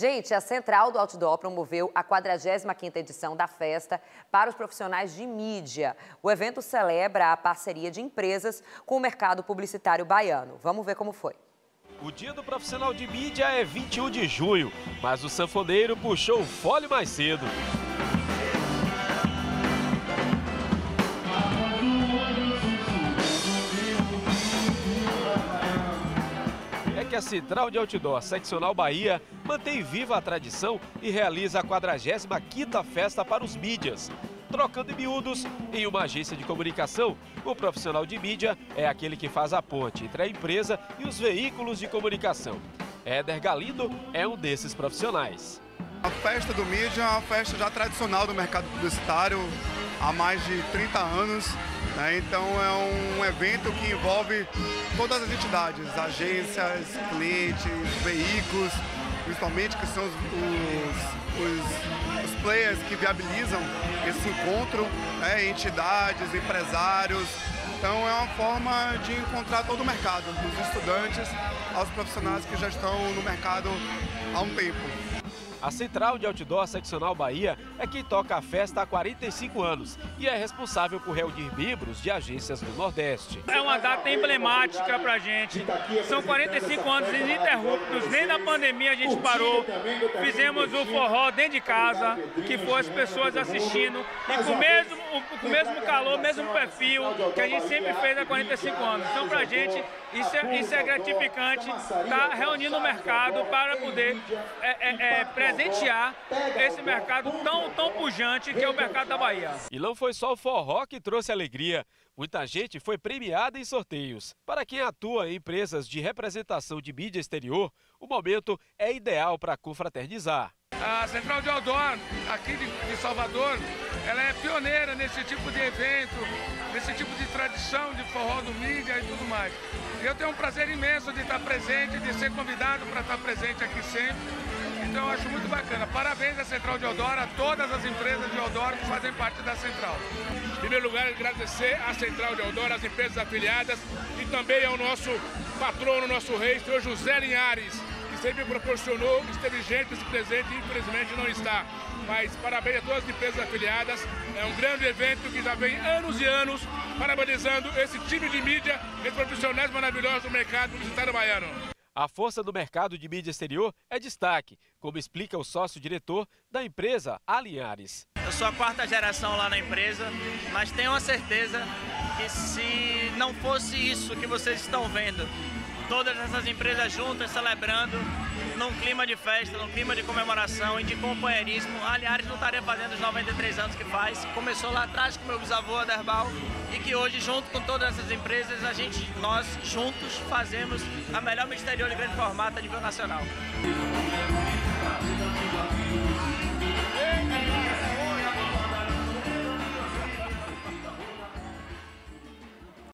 Gente, a Central do Outdoor promoveu a 45ª edição da festa para os profissionais de mídia. O evento celebra a parceria de empresas com o mercado publicitário baiano. Vamos ver como foi. O dia do profissional de mídia é 21 de junho, mas o sanfoneiro puxou o fole mais cedo. Que a Central de Outdoor Seccional Bahia mantém viva a tradição e realiza a 45ª Festa para os Mídias. Trocando em miúdos, em uma agência de comunicação, o profissional de mídia é aquele que faz a ponte entre a empresa e os veículos de comunicação. Éder Galindo é um desses profissionais. A festa do mídia é uma festa já tradicional do mercado publicitário há mais de 30 anos. Né? Então é um evento que envolve todas as entidades, agências, clientes, veículos, principalmente que são os, os, os players que viabilizam esse encontro, né? entidades, empresários. Então é uma forma de encontrar todo o mercado, dos estudantes aos profissionais que já estão no mercado há um tempo. A Central de Outdoor Seccional Bahia é quem toca a festa há 45 anos e é responsável por reunir membros de agências do Nordeste. É uma data emblemática para a gente. São 45 anos ininterruptos, nem na pandemia a gente parou. Fizemos o forró dentro de casa, que foi as pessoas assistindo e com o mesmo, com o mesmo calor, mesmo perfil que a gente sempre fez há 45 anos. Então, para a gente, isso é, isso é gratificante estar tá reunindo o mercado para poder é, é, é, presentear esse mercado tão, tão pujante que é o mercado da Bahia. E não foi só o forró que trouxe alegria. Muita gente foi premiada em sorteios. Para quem atua em empresas de representação de mídia exterior, o momento é ideal para confraternizar. A Central de Outdoor, aqui de Salvador, ela é pioneira nesse tipo de evento, nesse tipo de tradição de forró do mídia e tudo mais. Eu tenho um prazer imenso de estar presente, de ser convidado para estar presente aqui sempre então eu acho muito bacana. Parabéns à Central de Odoro, a todas as empresas de Odoro que fazem parte da Central. Em primeiro lugar, agradecer à Central de Odoro, às empresas afiliadas e também ao nosso patrono, nosso rei, senhor José Linhares, sempre proporcionou, esteve gente esse presente e infelizmente não está. Mas parabéns a todas as empresas afiliadas. É um grande evento que já vem anos e anos parabenizando esse time de mídia, esses profissionais maravilhosos do mercado publicitário baiano. A força do mercado de mídia exterior é destaque, como explica o sócio-diretor da empresa Alinhares. Eu sou a quarta geração lá na empresa, mas tenho a certeza que se não fosse isso que vocês estão vendo, todas essas empresas juntas celebrando num clima de festa, num clima de comemoração e de companheirismo. A Aliares não estaria fazendo os 93 anos que faz. Começou lá atrás com meu bisavô Aderbal e que hoje, junto com todas essas empresas, a gente, nós juntos fazemos a melhor misterior de grande formato a nível nacional.